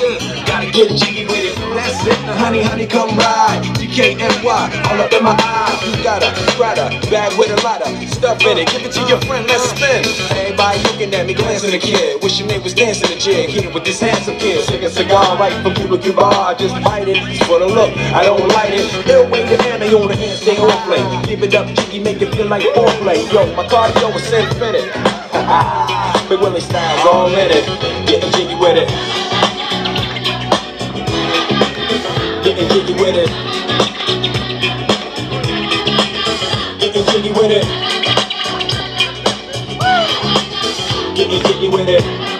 Gotta get jiggy with it. That's it, now honey, honey, come ride. DKNY, all up in my eye. You got a Prada bag with a lot of stuff in it. Give it to your friend, let's spin. Everybody looking at me, glancing at the kid. Wishing they was dancing the jig here with this handsome kid. Sick a cigar right from Cuba Cuba. I just bite it. For the look, I don't light it. They'll wait the hand, they on the hand, stay on play. Give it up, jiggy, make it feel like foreplay. Yo, my cardio is infinite. Ah, Big Willie style's all in it. Getting jiggy with it. Getting jiggy with it. Getting jiggy with it. Getting jiggy with it.